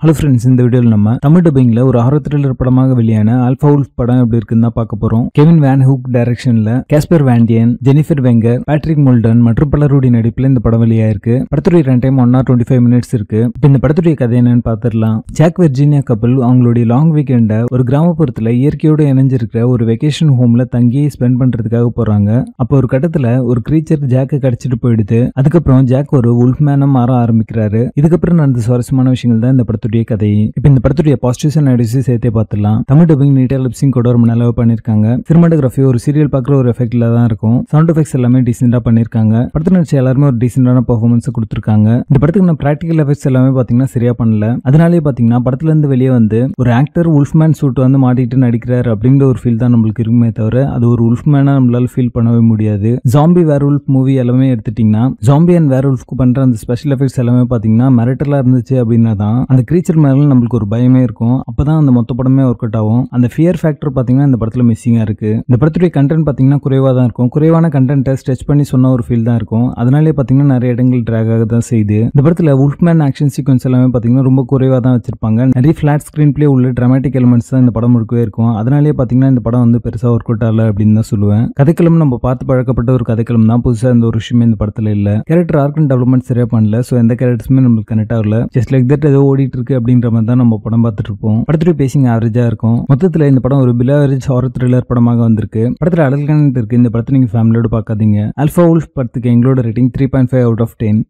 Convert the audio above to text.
Hello friends இந்த வீடியோவில் நம்ம தமிழ் டப்பிங்கில் ஒரு ஆரோ த்ரில்லர் படமாக வெளியான ஆல்ஃபா உல்ஃப் படம் எப்படி இருக்குன்னு தான் பார்க்க போறோம். கெவின் வேன் ஹூக் டைரக்ஷன்ல Casper Van Dien Jennifer Wenger Patrick Molton மற்றும் பலருடைய நடிப்பில் இந்த படம் வெளியாயிருக்கு. படத்துடைய run time one hour twenty five minutes இருக்கு. இப்போ இந்த படத்துடைய கதை என்னன்னு பார்த்துடலாம். ஜாக் வெர்ஜீனியா கப்பல் அவங்களுடைய லாங் வீக்கெண்டை ஒரு கிராமப்புறத்தில் இயற்கையோடு இணைஞ்சிருக்கிற ஒரு வெக்கேஷன் ஹோம்ல தங்கி ஸ்பெண்ட் பண்றதுக்காக போகிறாங்க அப்போ ஒரு கட்டத்தில் ஒரு கிரீச்சர் ஜாக்கை கடிச்சிட்டு போயிடுது. அதுக்கப்புறம் ஜாக் ஒரு உல்ஃப் உல்ஃப்மேனா மாற ஆரம்பிக்கிறாரு. இதுக்கப்புறம் நடந்த சுவாரஸ்யமான விஷயங்கள் தான் இந்த படத்துடைய கதை இப்போ இந்த படத்துடைய பாசிட்டிவ்ஸ் அண்ட் நெகட்டிவ்ஸ் சேர்த்தே பார்த்துலாம் தமிழ் டப்பிங் நீட்டா லிப்ஸிங் கூட ரொம்ப நல்லா பண்ணிருக்காங்க. சினிமாட்டோகிராஃபி ஒரு சீரியல் பார்க்குற ஒரு எஃபெக்ட்ல தான் இருக்கும். சவுண்ட் எஃபெக்ட்ஸ் எல்லாமே டீசெண்டாக பண்ணிருக்காங்க. படத்துல நடிச்ச எல்லாருமே ஒரு டீசெண்டான பெர்ஃபார்மன்ஸ் கொடுத்துருக்காங்க. இந்த படத்துக்கு நான் ப்ராக்டிக்கல் எஃபெக்ட்ஸ் எல்லாமே பாத்தீங்கன்னா சரியா பண்ணல. அதனாலே பாத்தீங்கன்னா படத்துல இருந்து வெளியே வந்து ஒரு ஆக்டர் உல்ஃப்மேன் சூட் வந்து மாட்டிட்டு நடிக்கிறார் அப்படிங்கிற ஒரு ஃபீல் தான் நம்மளுக்கு இருக்குமே தவிர அது ஒரு உல்ஃப்மேனா நம்மளால ஃபீல் பண்ணவே முடியாது. ஜாம்பி வேர் உல்ஃப் மூவி எல்லாமே எடுத்துட்டீங்கன்னா ஜாம்பி அண்ட் வேர் உல்ஃப்க்கு பண்ற அந்த ஸ்பெஷல் எஃபெக்ட்ஸ் எல்லாமே பாத்தீங்கன்னா மிரட்டலா இருந்துச்சு அப்படின்னா தான் அந்த கிரீச்சர் மேலே நம்மளுக்கு ஒரு பயமே இருக்கும். அப்பதான் அந்த மொத்த படமே ஒர்க் அவுட் ஆகும். அந்த ஃபியர் ஃபேக்டர் பார்த்தீங்கன்னா இந்த படத்தில் மிஸ்ஸிங்காக இருக்கு. இந்த படத்துடைய கண்டென்ட் பார்த்தீங்கன்னா குறைவாக தான் இருக்கும். குறைவான கண்டென்ட்டை ஸ்ட்ரெச் பண்ணி சொன்ன ஒரு ஃபீல் தான் இருக்கும். அதனாலே பார்த்தீங்கன்னா நிறைய இடங்கள் ட்ராக் ஆக தான் செய்யுது. இந்த படத்தில் உல்ஃப்மேன் ஆக்ஷன் சீக்வன்ஸ் எல்லாமே பார்த்தீங்கன்னா ரொம்ப குறைவாக தான் வச்சிருப்பாங்க. நிறைய ஃபிளாட் ஸ்க்ரீன் பிளே உள்ள டிராமாட்டிக் எலிமெண்ட்ஸ் தான் இந்த படம் முழுக்கவே இருக்கும். அதனாலே பார்த்தீங்கன்னா இந்த படம் வந்து பெருசாக ஒர்க் அவுட் ஆகல அப்படின்னு தான் சொல்லுவேன். கதைக்களம் நம்ம பார்த்து பழக்கப்பட்ட ஒரு கதைக்களம் தான். புதுசாக இந்த ஒரு விஷயமே இந்த படத்தில் இல்லை. கேரக்டர் ஆர்க் அண்ட் டெவலப்மெண்ட் சரியாக பண்ணல. ஸோ எந்த கேரக்டர்ஸுமே நம்மளுக்கு கனெக்ட் ஆகல. ஜஸ்ட் லைக் தட் ஏதோ ஓடிட்டு இருக்கு அப்படின்ற மாதிரி தான் நம்ம படம் பார்த்துட்டு இருப்போம். படத்துட்டு பேசிங் ஆவரேஜா இருக்கும். மொத்தத்துல இந்த படம் ஒரு பிலோ ஆவரேஜ் ஹாரர் த்ரில்லர் படமாக வந்திருக்கு. படத்துல அழகான கனெக்ட் இருக்கு. இந்த படத்தை நீங்க ஃபேமிலியோட பார்க்காதீங்க. அல்ஃபா உல்ஃப் படத்துக்கு எங்களோட rating three point five out of ten